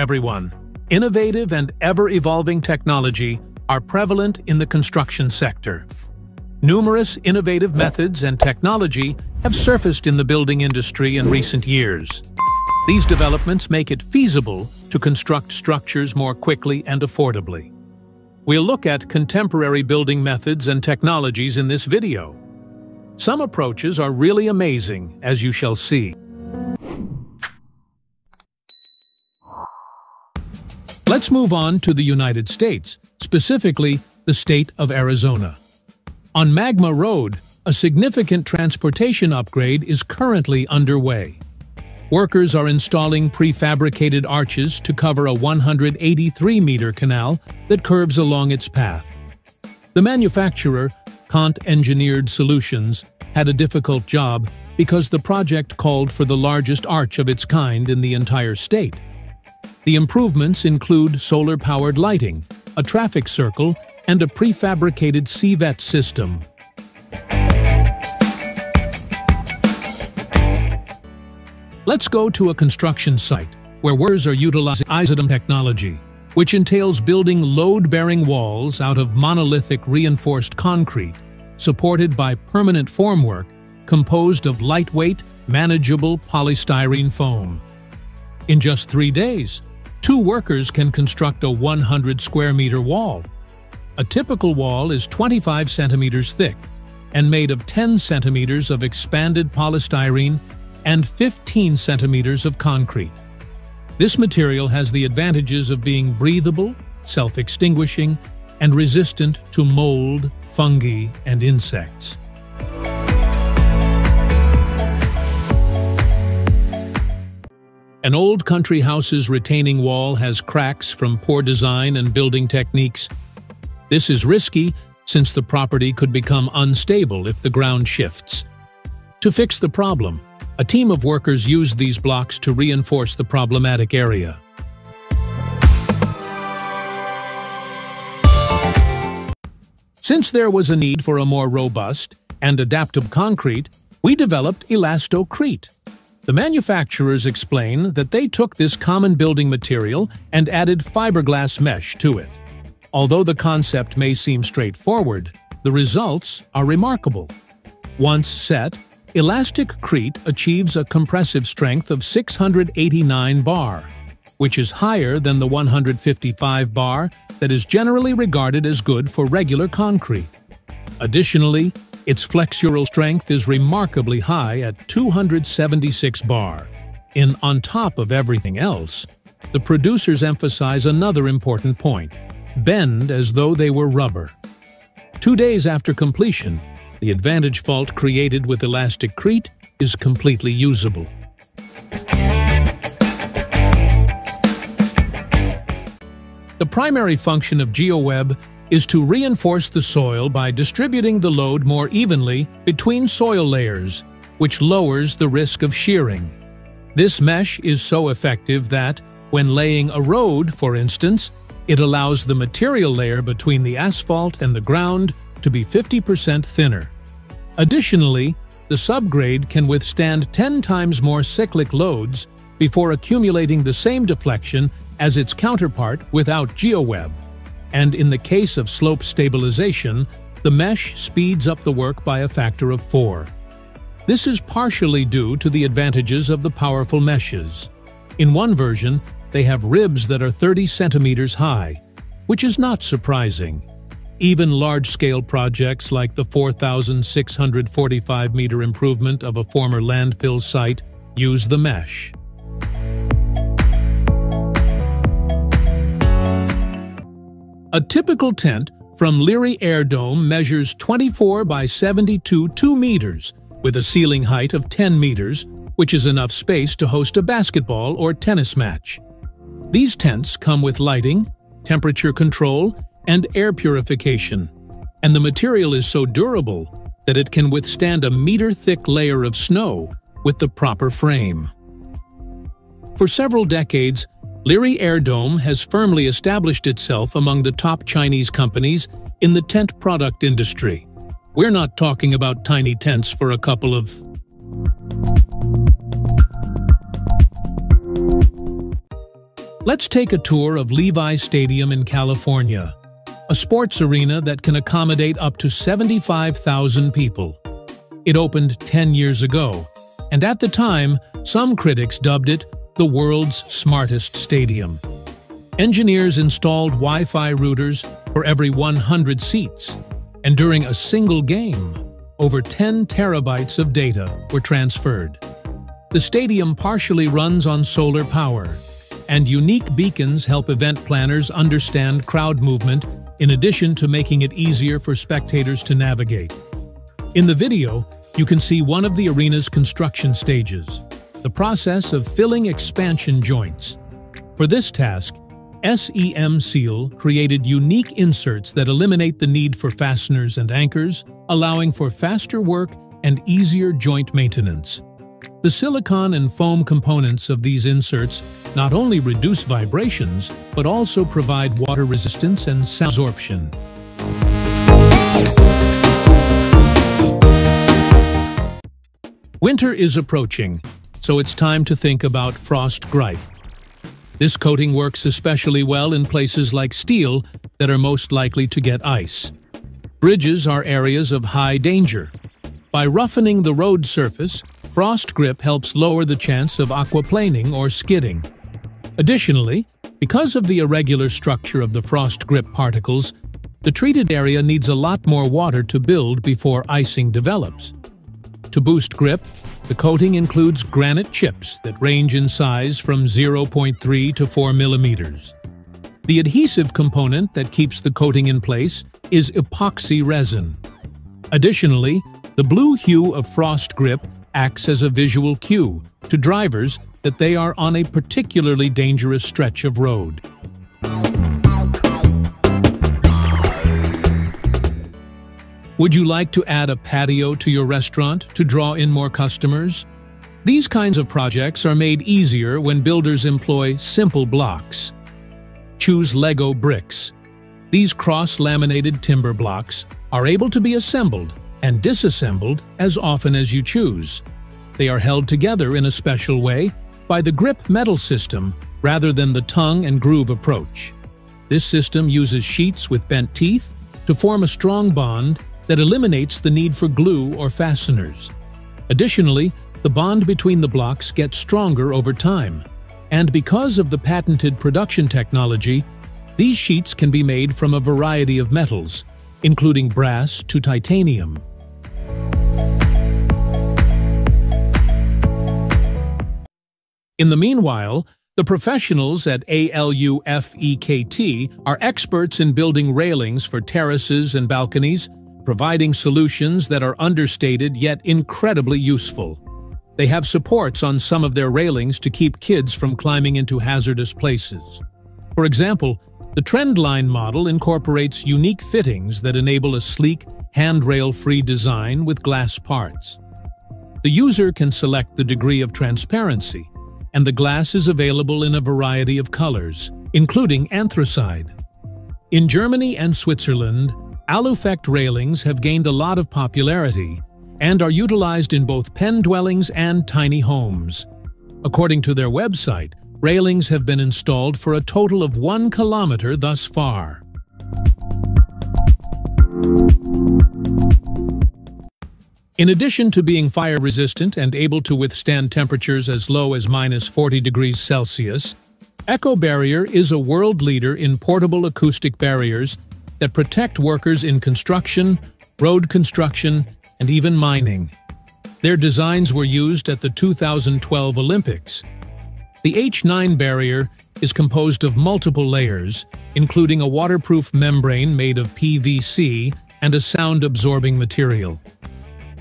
everyone. Innovative and ever-evolving technology are prevalent in the construction sector. Numerous innovative methods and technology have surfaced in the building industry in recent years. These developments make it feasible to construct structures more quickly and affordably. We'll look at contemporary building methods and technologies in this video. Some approaches are really amazing, as you shall see. Let's move on to the United States, specifically the state of Arizona. On Magma Road, a significant transportation upgrade is currently underway. Workers are installing prefabricated arches to cover a 183-meter canal that curves along its path. The manufacturer, Kant Engineered Solutions, had a difficult job because the project called for the largest arch of its kind in the entire state. The improvements include solar-powered lighting, a traffic circle, and a prefabricated CVET system. Let's go to a construction site where workers are utilizing Izodom technology, which entails building load-bearing walls out of monolithic reinforced concrete, supported by permanent formwork composed of lightweight, manageable polystyrene foam. In just three days, two workers can construct a 100 square meter wall, a typical wall is 25 centimeters thick and made of 10 centimeters of expanded polystyrene and 15 centimeters of concrete. This material has the advantages of being breathable, self-extinguishing, and resistant to mold, fungi, and insects. An old country house's retaining wall has cracks from poor design and building techniques this is risky since the property could become unstable if the ground shifts. To fix the problem, a team of workers used these blocks to reinforce the problematic area. Since there was a need for a more robust and adaptable concrete, we developed Elastocrete. The manufacturers explain that they took this common building material and added fiberglass mesh to it. Although the concept may seem straightforward, the results are remarkable. Once set, Elastocrete achieves a compressive strength of 689 bar, which is higher than the 155 bar that is generally regarded as good for regular concrete. Additionally, its flexural strength is remarkably high at 276 bar. In on top of everything else, the producers emphasize another important point bend as though they were rubber. Two days after completion, the advantage fault created with Elastocrete is completely usable. The primary function of GeoWeb is to reinforce the soil by distributing the load more evenly between soil layers, which lowers the risk of shearing. This mesh is so effective that, when laying a road, for instance, it allows the material layer between the asphalt and the ground to be 50% thinner. Additionally, the subgrade can withstand 10 times more cyclic loads before accumulating the same deflection as its counterpart without GeoWeb. And in the case of slope stabilization, the mesh speeds up the work by a factor of 4. This is partially due to the advantages of the powerful meshes. In one version, they have ribs that are 30 centimeters high, which is not surprising. Even large-scale projects like the 4,645-meter improvement of a former landfill site use the mesh. A typical tent from Liri Air Dome measures 24 by 72 2 meters, with a ceiling height of 10 meters, which is enough space to host a basketball or tennis match. These tents come with lighting, temperature control, and air purification, and the material is so durable that it can withstand a meter-thick layer of snow with the proper frame. For several decades, Liri Air Dome has firmly established itself among the top Chinese companies in the tent product industry. We're not talking about tiny tents for a couple of Let's take a tour of Levi Stadium in California, a sports arena that can accommodate up to 75,000 people. It opened 10 years ago, and at the time, some critics dubbed it the world's smartest stadium. Engineers installed Wi-Fi routers for every 100 seats, and during a single game, over 10 terabytes of data were transferred. The stadium partially runs on solar power, and unique beacons help event planners understand crowd movement in addition to making it easier for spectators to navigate. In the video, you can see one of the arena's construction stages, the process of filling expansion joints. For this task, EMSEAL created unique inserts that eliminate the need for fasteners and anchors, allowing for faster work and easier joint maintenance. The silicon and foam components of these inserts not only reduce vibrations, but also provide water resistance and sound absorption. Winter is approaching, so it's time to think about Frost Grip. This coating works especially well in places like steel that are most likely to get ice. Bridges are areas of high danger. By roughening the road surface, Frost Grip helps lower the chance of aquaplaning or skidding. Additionally, because of the irregular structure of the Frost Grip particles, the treated area needs a lot more water to build before icing develops. To boost grip, the coating includes granite chips that range in size from 0.3 to 4 millimeters. The adhesive component that keeps the coating in place is epoxy resin. Additionally, the blue hue of Frost Grip acts as a visual cue to drivers that they are on a particularly dangerous stretch of road. Would you like to add a patio to your restaurant to draw in more customers? These kinds of projects are made easier when builders employ simple blocks. Choose Lego bricks. These cross-laminated timber blocks are able to be assembled and disassembled as often as you choose. They are held together in a special way by the grip metal system rather than the tongue and groove approach. This system uses sheets with bent teeth to form a strong bond that eliminates the need for glue or fasteners. Additionally, the bond between the blocks gets stronger over time. And because of the patented production technology, these sheets can be made from a variety of metals, including brass to titanium. In the meanwhile, the professionals at ALUFEKT are experts in building railings for terraces and balconies, providing solutions that are understated yet incredibly useful. They have supports on some of their railings to keep kids from climbing into hazardous places. For example, the Trendline model incorporates unique fittings that enable a sleek, handrail-free design with glass parts. The user can select the degree of transparency, and the glass is available in a variety of colors, including anthracite. In Germany and Switzerland, ALUFEKT railings have gained a lot of popularity and are utilized in both pen dwellings and tiny homes. According to their website, railings have been installed for a total of one kilometer thus far. In addition to being fire-resistant and able to withstand temperatures as low as minus 40 degrees Celsius, Echo Barrier is a world leader in portable acoustic barriers that protect workers in construction, road construction, and even mining. Their designs were used at the 2012 Olympics. The H9 barrier is composed of multiple layers, including a waterproof membrane made of PVC and a sound-absorbing material.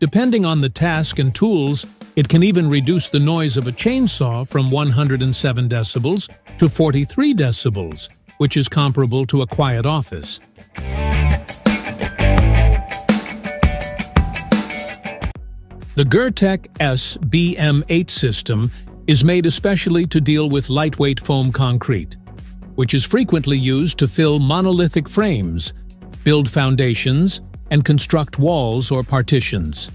Depending on the task and tools, it can even reduce the noise of a chainsaw from 107 decibels to 43 decibels, which is comparable to a quiet office. The Gertec S BM8 system is made especially to deal with lightweight foam concrete, which is frequently used to fill monolithic frames, build foundations, and construct walls or partitions.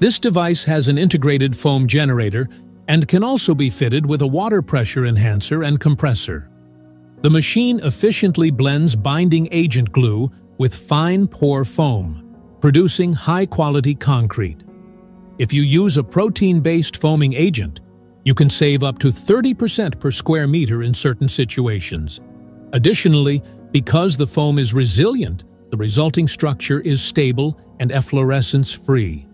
This device has an integrated foam generator and can also be fitted with a water pressure enhancer and compressor. The machine efficiently blends binding agent glue with fine pore foam, producing high-quality concrete. If you use a protein-based foaming agent, you can save up to 30% per square meter in certain situations. Additionally, because the foam is resilient, the resulting structure is stable and efflorescence-free.